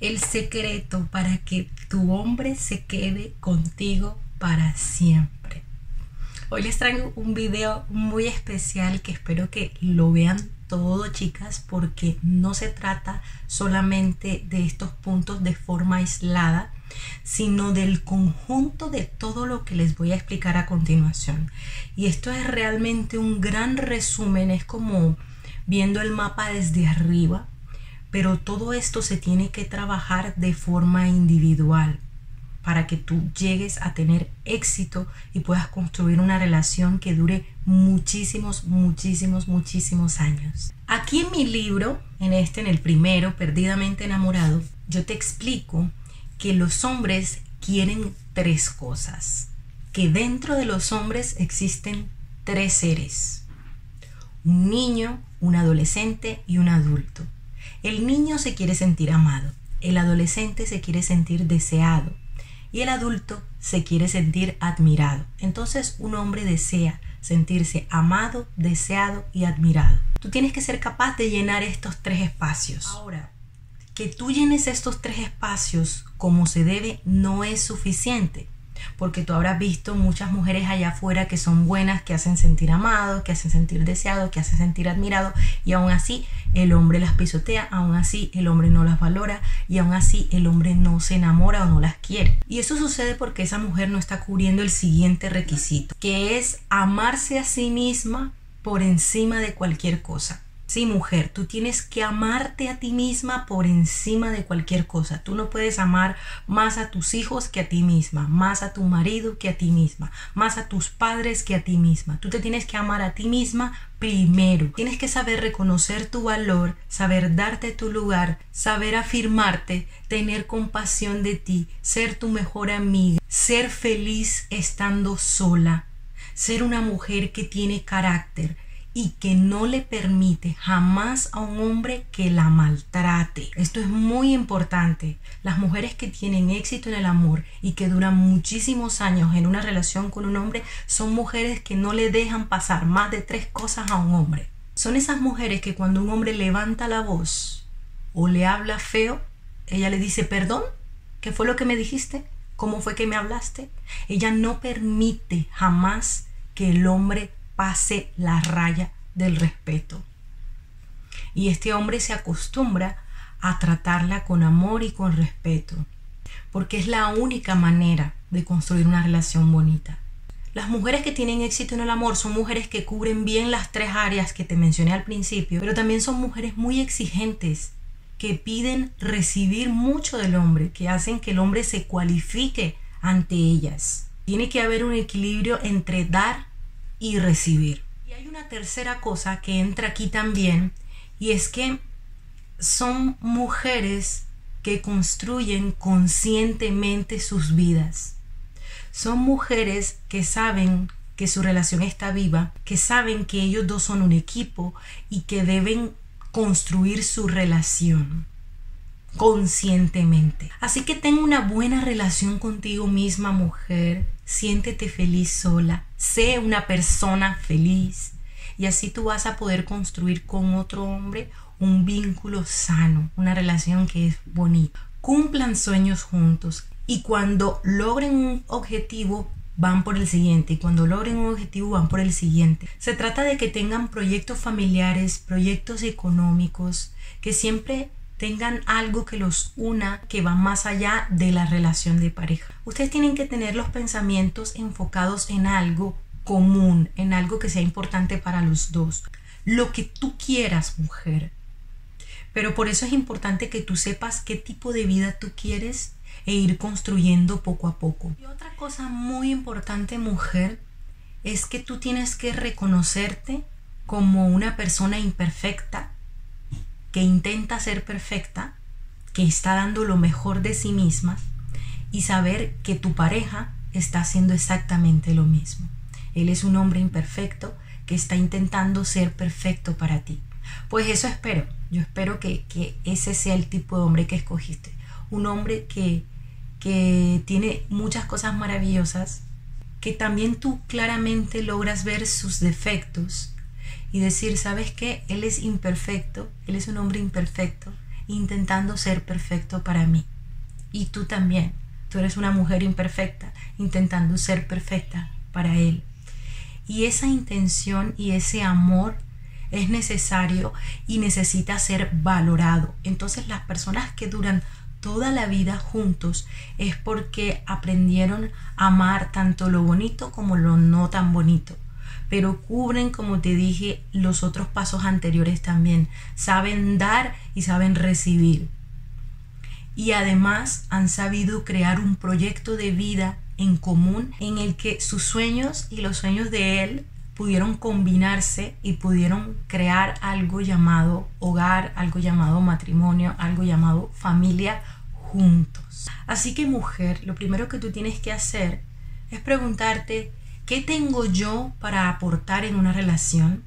el secreto para que tu hombre se quede contigo para siempre. Hoy les traigo un video muy especial que espero que lo vean todo chicas porque no se trata solamente de estos puntos de forma aislada sino del conjunto de todo lo que les voy a explicar a continuación. Y esto es realmente un gran resumen, es como viendo el mapa desde arriba, pero todo esto se tiene que trabajar de forma individual para que tú llegues a tener éxito y puedas construir una relación que dure muchísimos, muchísimos, muchísimos años. Aquí en mi libro, en este, en el primero, Perdidamente enamorado, yo te explico que los hombres quieren tres cosas, que dentro de los hombres existen tres seres, un niño, un adolescente y un adulto. El niño se quiere sentir amado, el adolescente se quiere sentir deseado y el adulto se quiere sentir admirado. Entonces un hombre desea sentirse amado, deseado y admirado. Tú tienes que ser capaz de llenar estos tres espacios. Ahora, que tú llenes estos tres espacios como se debe no es suficiente. Porque tú habrás visto muchas mujeres allá afuera que son buenas, que hacen sentir amados, que hacen sentir deseados, que hacen sentir admirados y aún así el hombre las pisotea, aún así el hombre no las valora y aún así el hombre no se enamora o no las quiere. Y eso sucede porque esa mujer no está cubriendo el siguiente requisito, que es amarse a sí misma por encima de cualquier cosa. Sí, mujer, tú tienes que amarte a ti misma por encima de cualquier cosa. Tú no puedes amar más a tus hijos que a ti misma, más a tu marido que a ti misma, más a tus padres que a ti misma. Tú te tienes que amar a ti misma primero. Tienes que saber reconocer tu valor, saber darte tu lugar, saber afirmarte, tener compasión de ti, ser tu mejor amiga, ser feliz estando sola, ser una mujer que tiene carácter y que no le permite jamás a un hombre que la maltrate. Esto es muy importante. Las mujeres que tienen éxito en el amor y que duran muchísimos años en una relación con un hombre son mujeres que no le dejan pasar más de tres cosas a un hombre. Son esas mujeres que cuando un hombre levanta la voz o le habla feo, ella le dice, perdón, ¿qué fue lo que me dijiste? ¿Cómo fue que me hablaste? Ella no permite jamás que el hombre pase la raya del respeto. Y este hombre se acostumbra a tratarla con amor y con respeto, porque es la única manera de construir una relación bonita. Las mujeres que tienen éxito en el amor son mujeres que cubren bien las tres áreas que te mencioné al principio, pero también son mujeres muy exigentes, que piden recibir mucho del hombre, que hacen que el hombre se cualifique ante ellas. Tiene que haber un equilibrio entre dar y recibir. Y hay una tercera cosa que entra aquí también y es que son mujeres que construyen conscientemente sus vidas. Son mujeres que saben que su relación está viva, que saben que ellos dos son un equipo y que deben construir su relación conscientemente. Así que ten una buena relación contigo misma, mujer. Siéntete feliz sola. Sé una persona feliz. Y así tú vas a poder construir con otro hombre un vínculo sano, una relación que es bonita. Cumplan sueños juntos. Y cuando logren un objetivo, van por el siguiente y cuando logren un objetivo van por el siguiente. Se trata de que tengan proyectos familiares, proyectos económicos, que siempre tengan algo que los una que va más allá de la relación de pareja. Ustedes tienen que tener los pensamientos enfocados en algo común, en algo que sea importante para los dos. Lo que tú quieras, mujer. Pero por eso es importante que tú sepas qué tipo de vida tú quieres e ir construyendo poco a poco. Y otra cosa muy importante, mujer, es que tú tienes que reconocerte como una persona imperfecta, que intenta ser perfecta, que está dando lo mejor de sí misma y saber que tu pareja está haciendo exactamente lo mismo. Él es un hombre imperfecto que está intentando ser perfecto para ti. Pues eso espero. Yo espero que, que ese sea el tipo de hombre que escogiste. Un hombre que, que tiene muchas cosas maravillosas, que también tú claramente logras ver sus defectos y decir, ¿sabes qué? Él es imperfecto, él es un hombre imperfecto intentando ser perfecto para mí. Y tú también. Tú eres una mujer imperfecta, intentando ser perfecta para él. Y esa intención y ese amor es necesario y necesita ser valorado. Entonces las personas que duran toda la vida juntos es porque aprendieron a amar tanto lo bonito como lo no tan bonito. Pero cubren, como te dije, los otros pasos anteriores también. Saben dar y saben recibir. Y además han sabido crear un proyecto de vida en común en el que sus sueños y los sueños de él pudieron combinarse y pudieron crear algo llamado hogar, algo llamado matrimonio, algo llamado familia juntos. Así que mujer, lo primero que tú tienes que hacer es preguntarte, ¿qué tengo yo para aportar en una relación?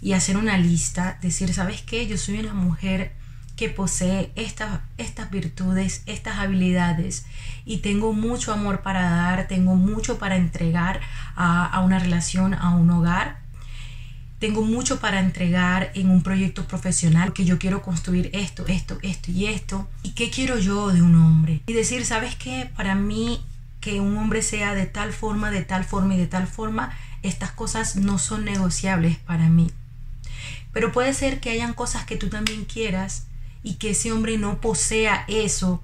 Y hacer una lista, decir, ¿sabes qué? Yo soy una mujer que posee estas, estas virtudes, estas habilidades y tengo mucho amor para dar, tengo mucho para entregar a, a una relación, a un hogar. Tengo mucho para entregar en un proyecto profesional que yo quiero construir esto, esto, esto y esto. ¿Y qué quiero yo de un hombre? Y decir, ¿sabes qué? Para mí que un hombre sea de tal forma, de tal forma y de tal forma, estas cosas no son negociables para mí. Pero puede ser que hayan cosas que tú también quieras y que ese hombre no posea eso,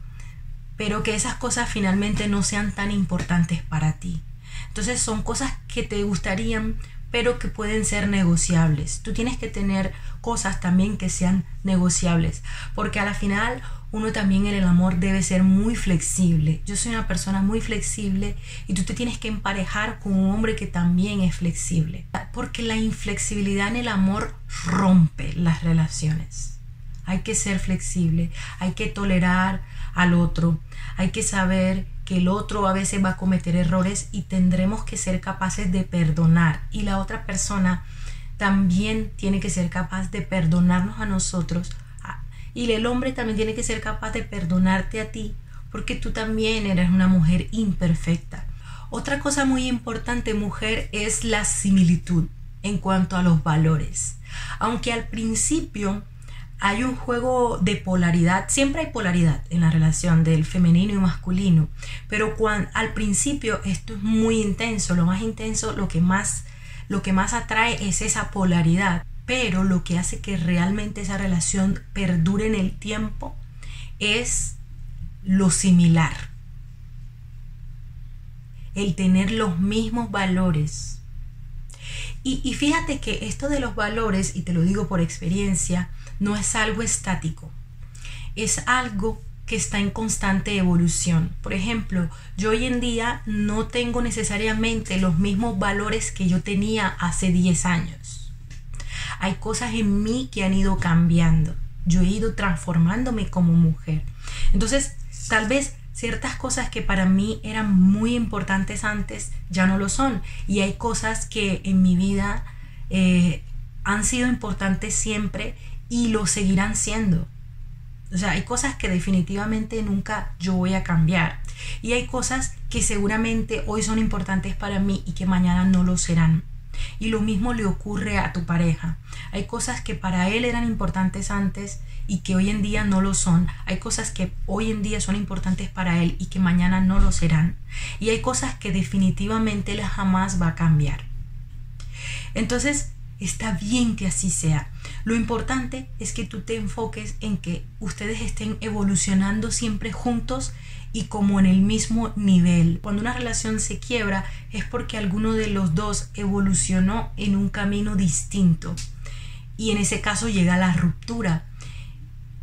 pero que esas cosas finalmente no sean tan importantes para ti. Entonces son cosas que te gustarían, pero que pueden ser negociables. Tú tienes que tener cosas también que sean negociables, porque a la final uno también en el amor debe ser muy flexible. Yo soy una persona muy flexible y tú te tienes que emparejar con un hombre que también es flexible, porque la inflexibilidad en el amor rompe las relaciones hay que ser flexible, hay que tolerar al otro, hay que saber que el otro a veces va a cometer errores y tendremos que ser capaces de perdonar y la otra persona también tiene que ser capaz de perdonarnos a nosotros y el hombre también tiene que ser capaz de perdonarte a ti porque tú también eres una mujer imperfecta. Otra cosa muy importante, mujer, es la similitud en cuanto a los valores. Aunque al principio hay un juego de polaridad, siempre hay polaridad en la relación del femenino y masculino, pero cuando, al principio esto es muy intenso, lo más intenso, lo que más, lo que más atrae es esa polaridad, pero lo que hace que realmente esa relación perdure en el tiempo es lo similar, el tener los mismos valores. Y, y fíjate que esto de los valores, y te lo digo por experiencia, no es algo estático, es algo que está en constante evolución. Por ejemplo, yo hoy en día no tengo necesariamente los mismos valores que yo tenía hace 10 años. Hay cosas en mí que han ido cambiando. Yo he ido transformándome como mujer. Entonces, tal vez ciertas cosas que para mí eran muy importantes antes ya no lo son. Y hay cosas que en mi vida eh, han sido importantes siempre y lo seguirán siendo. O sea, hay cosas que definitivamente nunca yo voy a cambiar. Y hay cosas que seguramente hoy son importantes para mí y que mañana no lo serán. Y lo mismo le ocurre a tu pareja. Hay cosas que para él eran importantes antes y que hoy en día no lo son. Hay cosas que hoy en día son importantes para él y que mañana no lo serán. Y hay cosas que definitivamente él jamás va a cambiar. Entonces, está bien que así sea. Lo importante es que tú te enfoques en que ustedes estén evolucionando siempre juntos y como en el mismo nivel. Cuando una relación se quiebra es porque alguno de los dos evolucionó en un camino distinto. Y en ese caso llega la ruptura.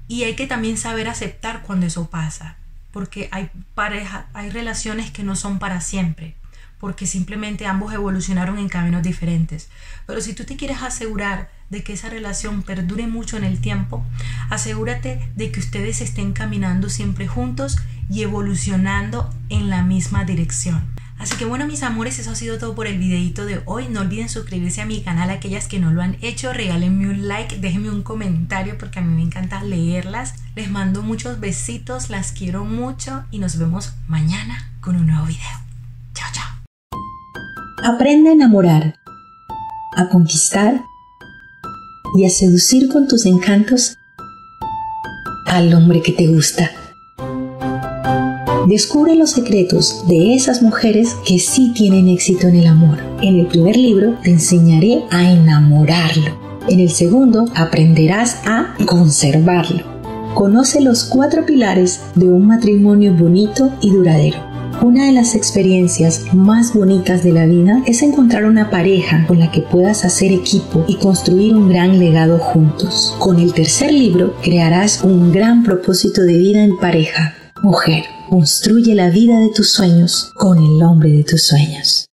Y hay que también saber aceptar cuando eso pasa. Porque hay pareja, hay relaciones que no son para siempre porque simplemente ambos evolucionaron en caminos diferentes. Pero si tú te quieres asegurar de que esa relación perdure mucho en el tiempo, asegúrate de que ustedes estén caminando siempre juntos y evolucionando en la misma dirección. Así que bueno mis amores, eso ha sido todo por el videito de hoy. No olviden suscribirse a mi canal, aquellas que no lo han hecho, regálenme un like, déjenme un comentario porque a mí me encanta leerlas. Les mando muchos besitos, las quiero mucho y nos vemos mañana con un nuevo video. Chao, chao. Aprende a enamorar, a conquistar y a seducir con tus encantos al hombre que te gusta. Descubre los secretos de esas mujeres que sí tienen éxito en el amor. En el primer libro te enseñaré a enamorarlo. En el segundo aprenderás a conservarlo. Conoce los cuatro pilares de un matrimonio bonito y duradero. Una de las experiencias más bonitas de la vida es encontrar una pareja con la que puedas hacer equipo y construir un gran legado juntos. Con el tercer libro crearás un gran propósito de vida en pareja. Mujer, construye la vida de tus sueños con el hombre de tus sueños.